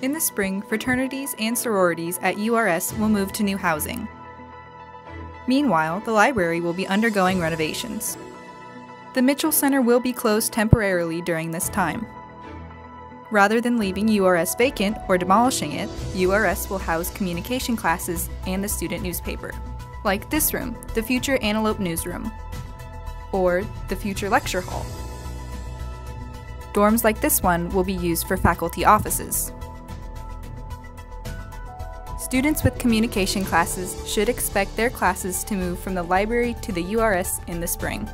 In the spring, fraternities and sororities at URS will move to new housing. Meanwhile, the library will be undergoing renovations. The Mitchell Center will be closed temporarily during this time. Rather than leaving URS vacant or demolishing it, URS will house communication classes and the student newspaper, like this room, the future Antelope Newsroom, or the future lecture hall. Dorms like this one will be used for faculty offices. Students with communication classes should expect their classes to move from the library to the URS in the spring.